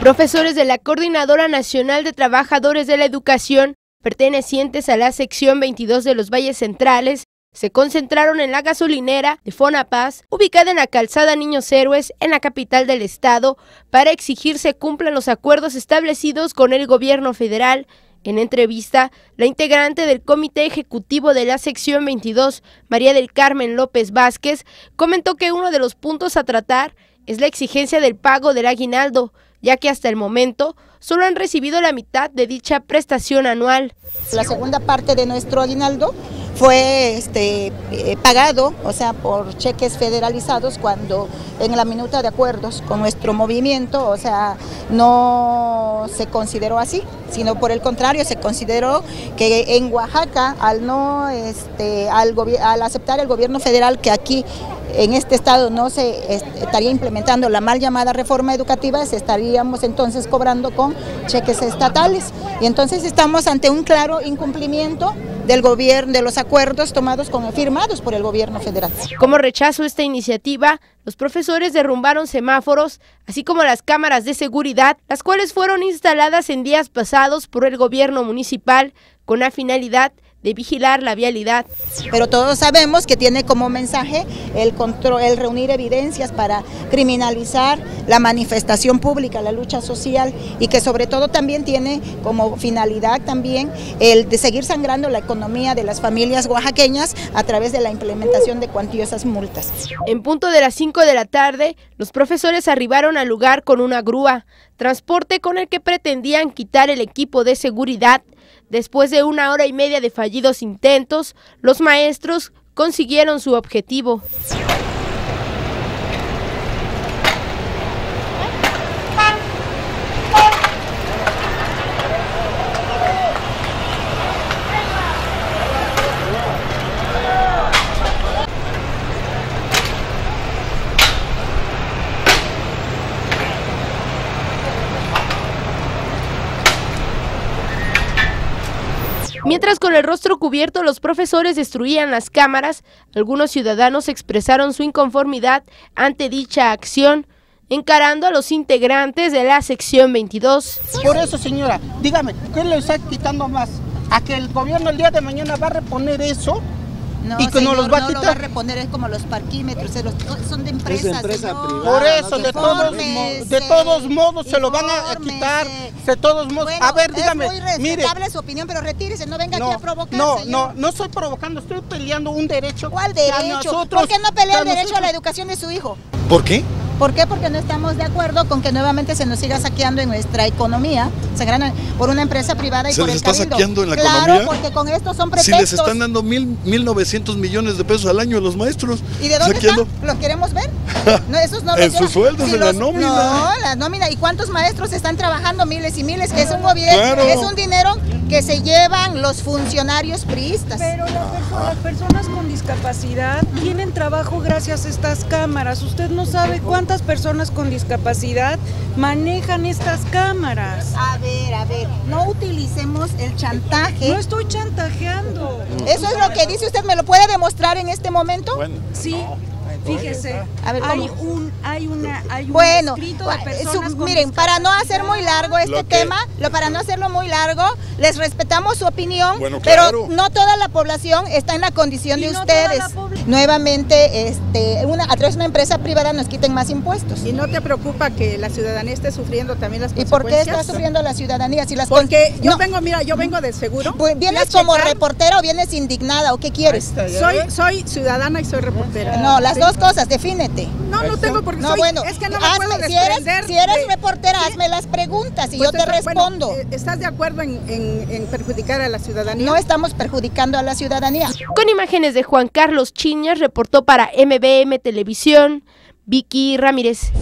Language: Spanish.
Profesores de la Coordinadora Nacional de Trabajadores de la Educación, pertenecientes a la sección 22 de los Valles Centrales, se concentraron en la gasolinera de Fonapaz, ubicada en la calzada Niños Héroes, en la capital del estado, para exigir se cumplan los acuerdos establecidos con el gobierno federal. En entrevista, la integrante del Comité Ejecutivo de la sección 22, María del Carmen López Vázquez, comentó que uno de los puntos a tratar es la exigencia del pago del aguinaldo, ya que hasta el momento solo han recibido la mitad de dicha prestación anual. La segunda parte de nuestro aguinaldo fue este, eh, pagado, o sea, por cheques federalizados cuando en la minuta de acuerdos con nuestro movimiento, o sea, no se consideró así, sino por el contrario, se consideró que en Oaxaca, al no, este, al, al aceptar el gobierno federal que aquí en este estado no se estaría implementando la mal llamada reforma educativa, se estaríamos entonces cobrando con cheques estatales. Y entonces estamos ante un claro incumplimiento del gobierno, de los acuerdos tomados con firmados por el gobierno federal. Como rechazo a esta iniciativa, los profesores derrumbaron semáforos, así como las cámaras de seguridad, las cuales fueron instaladas en días pasados por el gobierno municipal con la finalidad de vigilar la vialidad. Pero todos sabemos que tiene como mensaje el control, el reunir evidencias para criminalizar la manifestación pública, la lucha social y que sobre todo también tiene como finalidad también el de seguir sangrando la economía de las familias oaxaqueñas a través de la implementación de cuantiosas multas. En punto de las 5 de la tarde, los profesores arribaron al lugar con una grúa, transporte con el que pretendían quitar el equipo de seguridad Después de una hora y media de fallidos intentos, los maestros consiguieron su objetivo. Mientras con el rostro cubierto los profesores destruían las cámaras, algunos ciudadanos expresaron su inconformidad ante dicha acción, encarando a los integrantes de la sección 22. Por eso, señora, dígame, ¿qué le está quitando más? ¿A que el gobierno el día de mañana va a reponer eso? No, y que no los va a quitar. No lo va a reponer, es como los parquímetros, son de empresas. empresa privada, Por eso, de, todos, de todos modos se lo van a quitar. De todos modos, a ver, dígame. Es muy mire. su opinión, pero retírese, no venga aquí a provocar. No, no, no estoy provocando, estoy peleando un derecho. ¿Cuál derecho? ¿Por qué no pelea el derecho a la educación de su hijo? ¿Por qué? ¿Por qué? Porque no estamos de acuerdo con que nuevamente se nos siga saqueando en nuestra economía, por una empresa privada y ¿Se por les está saqueando en la claro, economía? porque con esto son pretextos. Si les están dando mil, mil novecientos millones de pesos al año a los maestros. ¿Y de dónde están? ¿Los queremos ver? No, esos no en sus sueldos, en la nómina. No, la nómina. ¿Y cuántos maestros están trabajando miles y miles? Que es un gobierno, es un dinero que se llevan los funcionarios priistas. Pero las personas con discapacidad tienen trabajo gracias a estas cámaras. Usted no sabe cuántas personas con discapacidad manejan estas cámaras. A ver, a ver, no utilicemos el chantaje. No estoy chantajeando. ¿Eso es lo que dice usted? ¿Me lo puede demostrar en este momento? Sí. Fíjese, a ver, hay un, hay una, hay un bueno, escrito de personas miren, para no hacer muy largo este tema, lo, para no hacerlo muy largo, les respetamos su opinión, pero no toda la población está en la condición de ustedes. Nuevamente, este, una, a través de una empresa privada nos quiten más impuestos. ¿Y no te preocupa que la ciudadanía esté sufriendo también las consecuencias? ¿Y por qué está sufriendo la ciudadanía? Si las Porque yo vengo, mira, yo vengo del seguro. Pues, ¿Vienes como reportera o vienes indignada o qué quieres? Soy, soy ciudadana y soy reportera. No, las dos cosas, defínete. No, no tengo por qué. No, bueno, es que no me hazme, si eres, si eres reportera, hazme las preguntas y pues yo te respondo. Eh, ¿Estás de acuerdo en, en, perjudicar a la ciudadanía? No estamos perjudicando a la ciudadanía. Con imágenes de Juan Carlos Reportó para MBM Televisión, Vicky Ramírez.